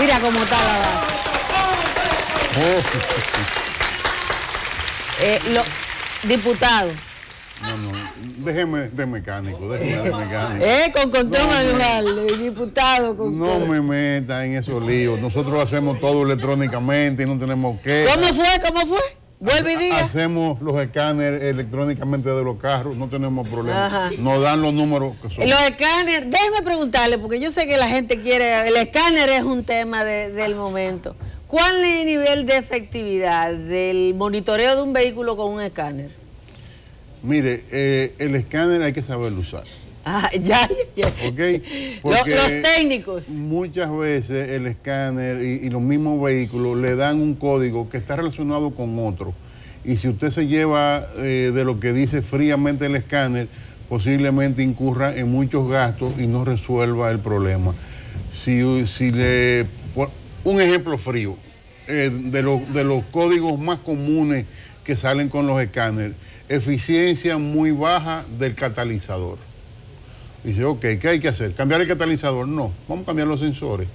Mira cómo está la base. Eh, lo- diputado. No, no, déjeme de mecánico, déjeme de mecánico. Eh, con control No, manual, diputado. Con No me meta en esos líos. Nosotros hacemos todo electrónicamente y no tenemos que. ¿Cómo fue? ¿Cómo fue? Vuelve y diga. Hacemos los escáneres electrónicamente de los carros, no tenemos problema. Ajá. Nos dan los números que son. Los escáneres, déjeme preguntarle, porque yo sé que la gente quiere, el escáner es un tema de- del momento. ¿Cuál es el nivel de efectividad del monitoreo de un vehículo con un escáner? Mire, eh, el escáner hay que saberlo usar. Ah, ya, ya. ¿Ok? Lo- Porque los técnicos. Muchas veces el escáner y, y los mismos vehículos le dan un código que está relacionado con otro. Y si usted se lleva eh, de lo que dice fríamente el escáner, posiblemente incurra en muchos gastos y no resuelva el problema. Si, si le. un ejemplo frío, eh, de, los- de los códigos más comunes que salen con los escáneres, eficiencia muy baja del catalizador. Dice, ok, ¿qué hay que hacer? ¿Cambiar el catalizador? No, vamos a cambiar los sensores.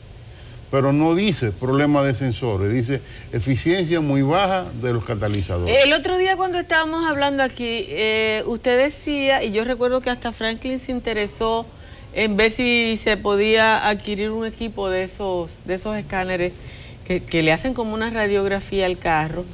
Pero no dice problema de sensores, dice eficiencia muy baja de los catalizadores. El otro día cuando estábamos hablando aquí, eh, usted decía, y yo recuerdo que hasta Franklin se interesó en ver si se podía adquirir un equipo de esos, de esos escáneres que, que le hacen como una radiografía al carro,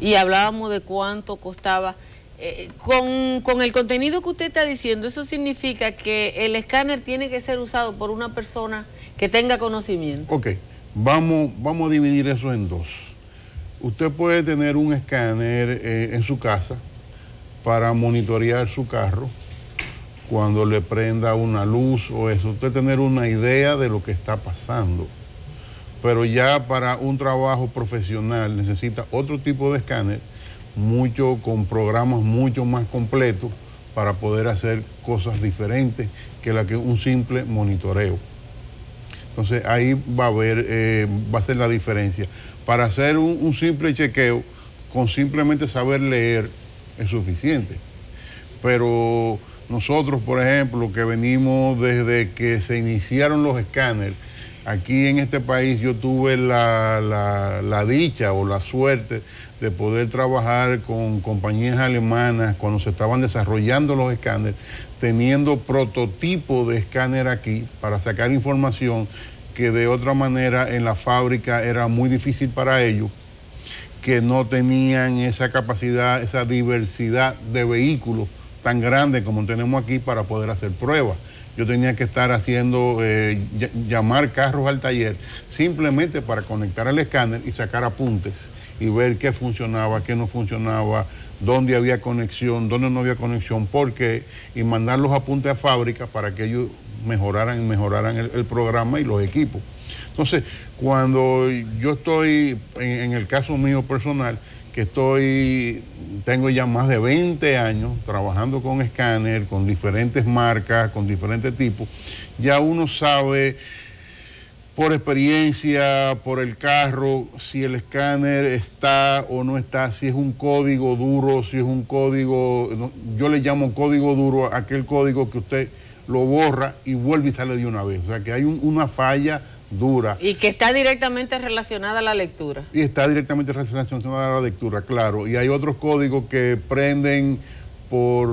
y hablábamos de cuánto costaba. Eh, con, con el contenido que usted está diciendo, eso significa que el escáner tiene que ser usado por una persona que tenga conocimiento. Ok, vamos, vamos a dividir eso en dos. Usted puede tener un escáner eh, en su casa para monitorear su carro cuando le prenda una luz o eso. Usted tener una idea de lo que está pasando. Pero ya para un trabajo profesional necesita otro tipo de escáner, mucho con programas mucho más completos para poder hacer cosas diferentes que la que un simple monitoreo. Entonces ahí va a haber, eh, va a ser la diferencia. Para hacer un, un simple chequeo, con simplemente saber leer es suficiente. Pero nosotros, por ejemplo, que venimos desde que se iniciaron los escáneres, aquí en este país yo tuve la, la- dicha o la suerte de poder trabajar con compañías alemanas cuando se estaban desarrollando los escáneres, teniendo prototipo de escáner aquí para sacar información que de otra manera en la fábrica era muy difícil para ellos que no tenían esa capacidad, esa diversidad de vehículos tan grande como tenemos aquí para poder hacer pruebas. Yo tenía que estar haciendo, eh, ll- llamar carros al taller simplemente para conectar al escáner y sacar apuntes y ver qué funcionaba, qué no funcionaba, dónde había conexión, dónde no había conexión, por qué, y mandar los apuntes a fábrica para que ellos mejoraran, mejoraran el- programa y los equipos. Entonces, cuando yo estoy, en el caso mío personal, que estoy, tengo ya más de 20 años trabajando con escáner, con diferentes marcas, con diferentes tipos, ya uno sabe por experiencia, por el carro, si el escáner está o no está, si es un código duro, si es un código, yo le llamo código duro aquel código que usted lo borra y vuelve y sale de una vez. O sea que hay un- una falla dura Y que está directamente relacionada a la lectura. y está directamente relacionada a la lectura, claro. Y hay otros códigos que prenden por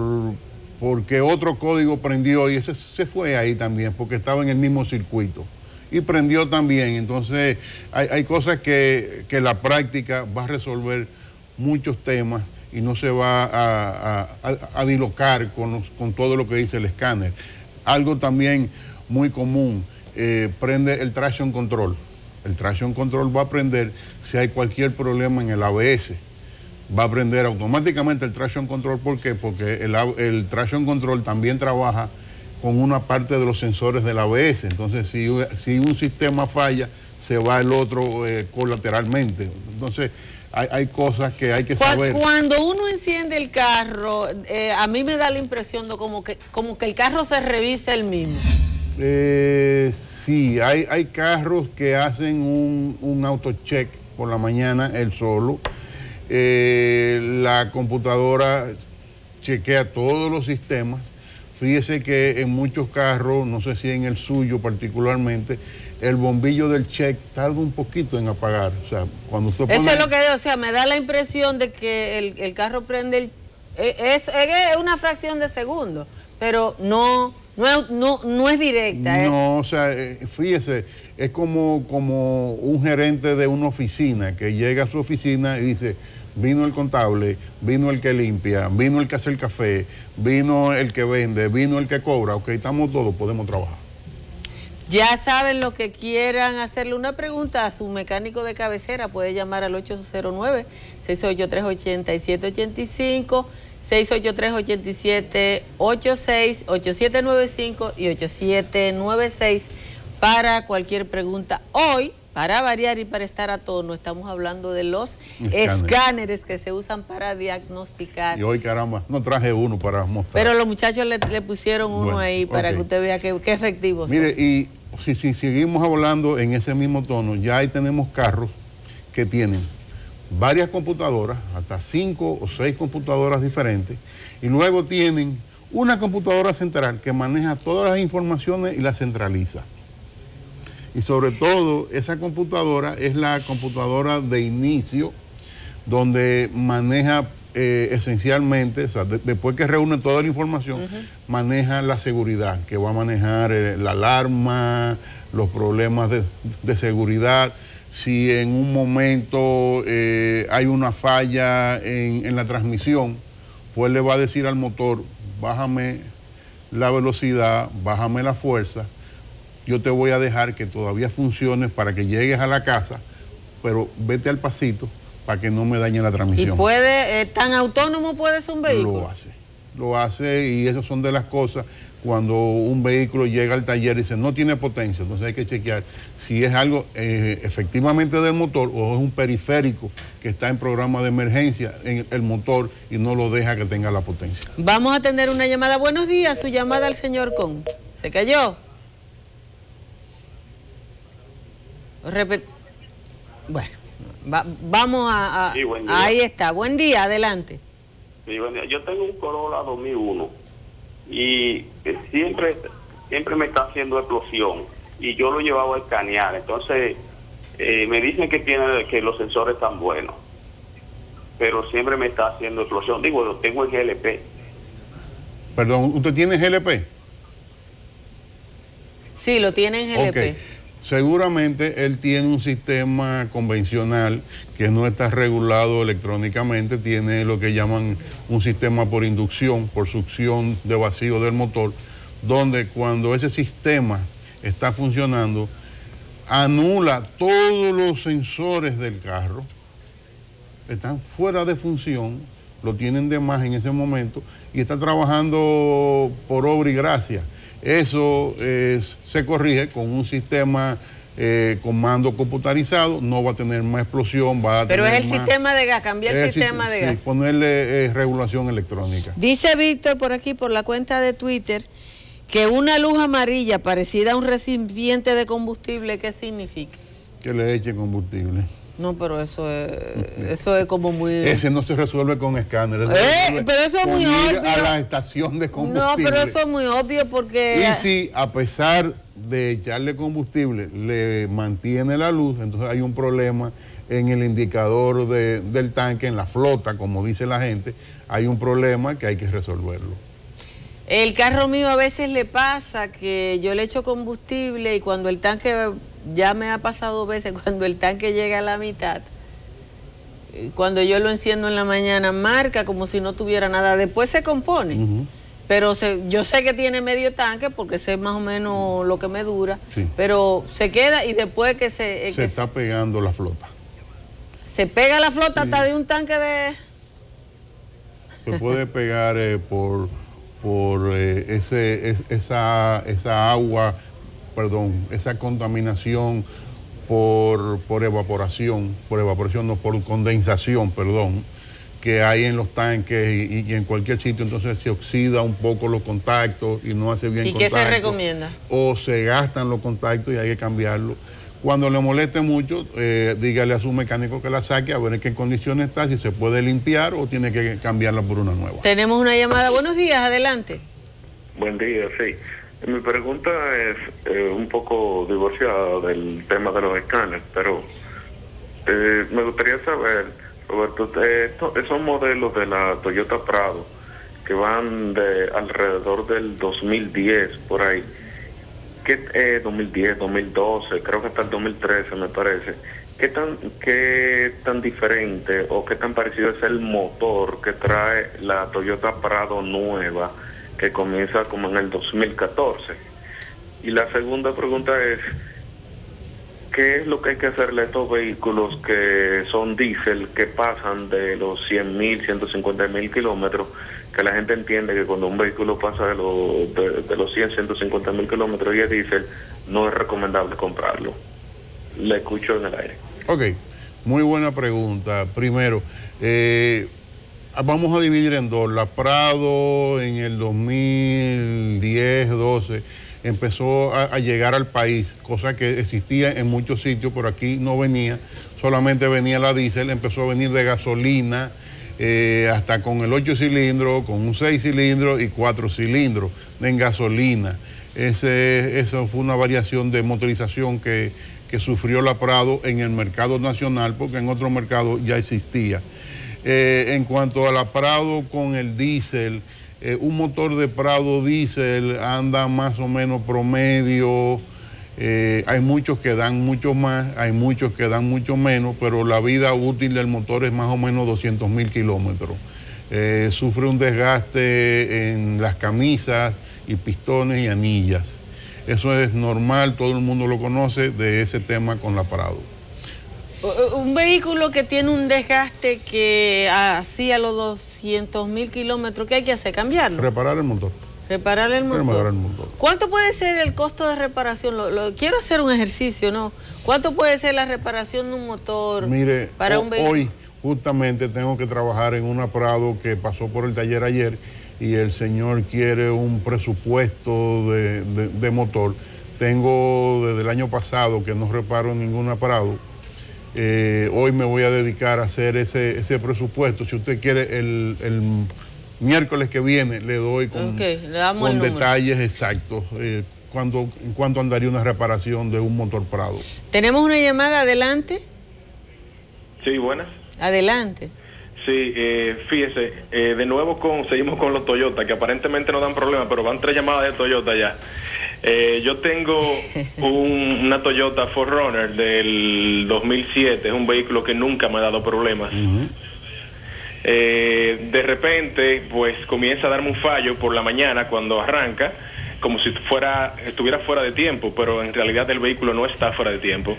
porque otro código prendió y ese se fue ahí también, porque estaba en el mismo circuito. Y prendió también. Entonces, hay, hay cosas que, que la práctica va a resolver muchos temas y no se va a, a- a- a dilocar con, los- con todo lo que dice el escáner. Algo también muy común, eh, prende el traction control. El traction control va a prender si hay cualquier problema en el ABS. Va a prender automáticamente el traction control. ¿Por qué? Porque el, el traction control también trabaja con una parte de los sensores del ABS. Entonces, si, si un sistema falla, se va el otro eh, colateralmente. Entonces, hay, hay cosas que hay que saber. Cuando uno enciende el carro, eh, a mí me da la impresión de como que, como que el carro se revisa el mismo. Eh, sí, hay, hay carros que hacen un, un auto-check por la mañana, el solo. Eh, la computadora chequea todos los sistemas. Fíjese que en muchos carros, no sé si en el suyo particularmente, el bombillo del check tarda un poquito en apagar. O sea, cuando usted Eso es lo que digo, o sea, me da la impresión de que el, carro prende el... E, es, es, una fracción de segundo, pero no, no, no, es directa. No, o sea, eh, fíjese, es como, como un gerente de una oficina que llega a su oficina y dice, vino el contable, vino el que limpia, vino el que hace el café, vino el que vende, vino el que cobra, ok, estamos todos, podemos trabajar. Ya saben lo que quieran hacerle una pregunta a su mecánico de cabecera, puede llamar al 809-683-8785, 683-8786, 8795 y 8796 para cualquier pregunta. Hoy para variar y para estar a tono, estamos hablando de los escáneres, que se usan para diagnosticar. Y hoy, caramba, no traje uno para mostrar. Pero los muchachos le, pusieron uno ahí para que usted vea qué, efectivo Mire, y si, si seguimos hablando en ese mismo tono, ya ahí tenemos carros que tienen varias computadoras, hasta cinco o seis computadoras diferentes, y luego tienen una computadora central que maneja todas las informaciones y las centraliza. Y sobre todo, esa computadora es la computadora de inicio, donde maneja eh, esencialmente, o sea, después que reúne toda la información, maneja la seguridad, que va a manejar eh, la alarma, los problemas de, seguridad. Si en un momento eh, hay una falla en, en la transmisión, pues le va a decir al motor, bájame la velocidad, bájame la fuerza yo te voy a dejar que todavía funcione para que llegues a la casa, pero vete al pasito para que no me dañe la transmisión. ¿Y puede, eh, tan autónomo puede ser un vehículo? Lo hace, lo hace y esas son de las cosas cuando un vehículo llega al taller y dice no tiene potencia, entonces hay que chequear si es algo eh, efectivamente del motor o es un periférico que está en programa de emergencia en el motor y no lo deja que tenga la potencia. Vamos a tener una llamada. Buenos días, su llamada al señor Con. ¿Se cayó? bueno, vamos a... ahí está. Buen día, adelante. Yo tengo un Corolla 2001 y siempre, siempre me está haciendo explosión y yo lo llevaba a escanear. Entonces, eh, me dicen que tiene que los sensores están buenos, pero siempre me está haciendo explosión. Digo, lo tengo en GLP. Perdón, ¿usted tiene GLP? Sí, lo tiene en GLP. Seguramente él tiene un sistema convencional que no está regulado electrónicamente, tiene lo que llaman un sistema por inducción, por succión de vacío del motor, donde cuando ese sistema está funcionando, anula todos los sensores del carro, están fuera de función, lo tienen de más en ese momento y está trabajando por obra y gracia. Eso se corrige con un sistema eh, con mando computarizado, no va a tener más explosión, va a Pero es el sistema de gas, cambiar el, sistema de gas. Sí, ponerle eh, regulación electrónica. Dice Víctor por aquí, por la cuenta de Twitter, que una luz amarilla parecida a un recipiente de combustible, ¿qué significa? Que le eche combustible. No, pero eso es, eso es como muy... Ese no se resuelve con escáneres. Eh, pero eso es muy obvio. a la estación de combustible. No, pero eso es muy obvio porque... Y si a pesar de echarle combustible le mantiene la luz, entonces hay un problema en el indicador del tanque, en la flota, como dice la gente, hay un problema que hay que resolverlo. El carro mío a veces le pasa que yo le echo combustible y cuando el tanque ya me ha pasado veces cuando el tanque llega a la mitad, cuando yo lo enciendo en la mañana, marca como si no tuviera nada, después se compone. Pero yo sé que tiene medio tanque porque sé más o menos lo que me dura, pero se queda y después que se... Eh, se está pegando la flota. Se pega la flota hasta de un tanque de... Se puede pegar eh, por, por eh, ese, esa, esa agua perdón, esa contaminación por, por evaporación, por evaporación, no por condensación, perdón, que hay en los tanques y, en cualquier sitio, entonces se oxida un poco los contactos y no hace bien ¿Y qué se recomienda? O se gastan los contactos y hay que cambiarlo. Cuando le moleste mucho, eh, dígale a su mecánico que la saque a ver en qué condiciones está, si se puede limpiar o tiene que cambiarla por una nueva. Tenemos una llamada. Buenos días, adelante. Buen día, sí. Mi pregunta es eh, un poco divorciada del tema de los escáneres, pero eh, me gustaría saber, Roberto, eh, esos modelos de la Toyota Prado que van de alrededor del 2010 por ahí, ¿qué 2010, 2012, creo que hasta el 2013 me parece? ¿Qué tan, ¿Qué tan diferente o qué tan parecido es el motor que trae la Toyota Prado nueva? que comienza como en el 2014. Y la segunda pregunta es, ¿qué es lo que hay que hacerle a estos vehículos que son diésel, que pasan de los 100 mil, 150 mil kilómetros? Que la gente entiende que cuando un vehículo pasa de, los de, los 100, 150 mil kilómetros y es diésel, no es recomendable comprarlo. Le escucho en el aire. Ok, muy buena pregunta. Primero, eh, vamos a dividir en dos. La Prado en el 2010, 12 empezó a, llegar al país, cosa que existía en muchos sitios, por aquí no venía, solamente venía la diésel, empezó a venir de gasolina, eh, hasta con el 8 cilindros, con un 6 cilindros y 4 cilindros en gasolina. Ese, eso fue una variación de motorización que, que sufrió la Prado en el mercado nacional, porque en otro mercado ya existía. Eh, en cuanto a la Prado con el diésel, eh, un motor de Prado diésel anda más o menos promedio. Eh, hay muchos que dan mucho más, hay muchos que dan mucho menos, pero la vida útil del motor es más o menos 200 mil kilómetros. sufre un desgaste en las camisas y pistones y anillas. Eso es normal, todo el mundo lo conoce de ese tema con la Prado. Un vehículo que tiene un desgaste que así a los 200 mil kilómetros, ¿qué hay que hacer? ¿Cambiarlo? Reparar el motor. Reparar el motor. ¿Cuánto puede ser el costo de reparación? Lo, quiero hacer un ejercicio, ¿no? ¿Cuánto puede ser la reparación de un motor Mire, para un vehículo? Hoy justamente tengo que trabajar en una Prado que pasó por el taller ayer y el señor quiere un presupuesto de, de motor. Tengo desde el año pasado que no reparo ninguna Prado eh, hoy me voy a dedicar a hacer ese, presupuesto. Si usted quiere, el, miércoles que viene le doy con, detalles exactos. Eh, cuánto, cuánto andaría una reparación de un motor Prado. Tenemos una llamada, adelante. Sí, buenas. Adelante. Sí, eh, fíjese, eh, de nuevo con, seguimos con los Toyota, que aparentemente no dan problema, pero van tres llamadas de Toyota ya. Eh, yo tengo una Toyota 4Runner del 2007, es un vehículo que nunca me ha dado problemas. Eh, de repente, pues comienza a darme un fallo por la mañana cuando arranca, como si fuera estuviera fuera de tiempo, pero en realidad el vehículo no está fuera de tiempo,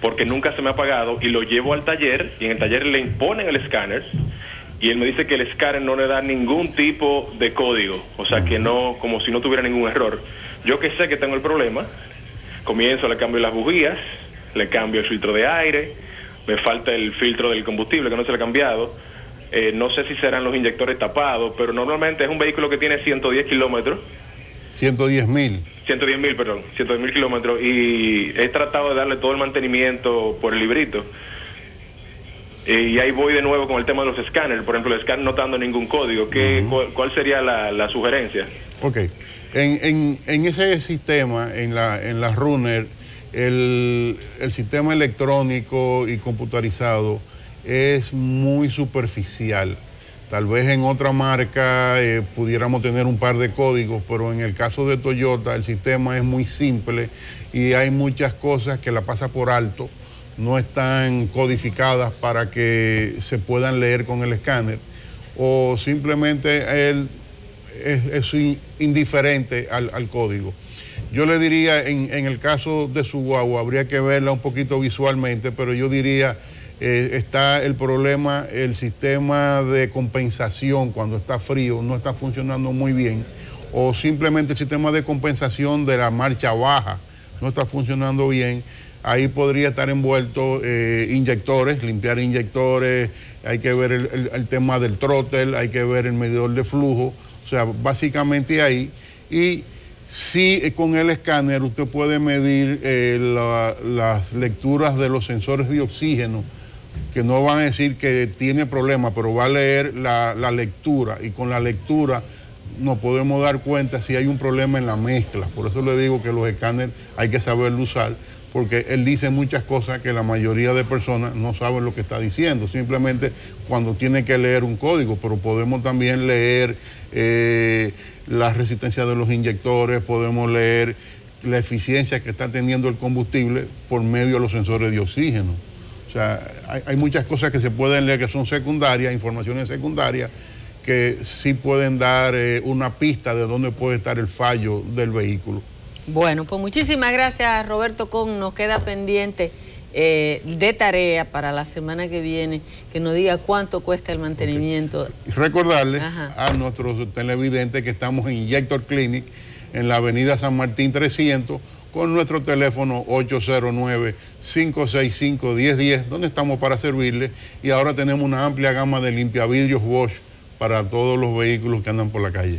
porque nunca se me ha apagado y lo llevo al taller y en el taller le imponen el escáner y él me dice que el escáner no le da ningún tipo de código, o sea que no, como si no tuviera ningún error. Yo que sé que tengo el problema, comienzo, le cambio las bujías, le cambio el filtro de aire, me falta el filtro del combustible que no se le ha cambiado. Eh, no sé si serán los inyectores tapados, pero normalmente es un vehículo que tiene 110 kilómetros. 110 mil. 110 mil, perdón, 110 mil kilómetros. Y he tratado de darle todo el mantenimiento por el librito. Y ahí voy de nuevo con el tema de los escáneres. Por ejemplo, el escáner no está dando ningún código. ¿Qué, cuál, sería la, la sugerencia? Ok. En, ese sistema, en la, en la runner, el, sistema electrónico y computarizado es muy superficial. Tal vez en otra marca eh, pudiéramos tener un par de códigos, pero en el caso de Toyota el sistema es muy simple y hay muchas cosas que la pasa por alto, no están codificadas para que se puedan leer con el escáner o simplemente él es, indiferente al, código. Yo le diría, en, el caso de su habría que verla un poquito visualmente, pero yo diría, eh, está el problema, el sistema de compensación cuando está frío no está funcionando muy bien, o simplemente el sistema de compensación de la marcha baja no está funcionando bien. Ahí podría estar envuelto eh, inyectores, limpiar inyectores, hay que ver el, tema del throttle, hay que ver el medidor de flujo o sea, básicamente ahí. Y sí, eh, con el escáner usted puede medir las lecturas de los sensores de oxígeno, que no van a decir que tiene problemas, pero va a leer la, lectura y con la lectura nos podemos dar cuenta si hay un problema en la mezcla. Por eso le digo que los escáneres hay que saberlo usar, porque él dice muchas cosas que la mayoría de personas no saben lo que está diciendo, simplemente cuando tiene que leer un código, pero podemos también leer eh, la resistencia de los inyectores, podemos leer la eficiencia que está teniendo el combustible por medio de los sensores de oxígeno. O sea, hay, hay muchas cosas que se pueden leer que son secundarias, informaciones secundarias, que sí pueden dar eh, una pista de dónde puede estar el fallo del vehículo. Bueno, pues muchísimas gracias Roberto Con, nos queda pendiente eh, de tarea para la semana que viene, que nos diga cuánto cuesta el mantenimiento. Y recordarle a nuestros televidentes que estamos en Injector Clinic, en la avenida San Martín 300, con nuestro teléfono 809-565-1010, donde estamos para servirle. Y ahora tenemos una amplia gama de limpiavidrios Bosch para todos los vehículos que andan por la calle.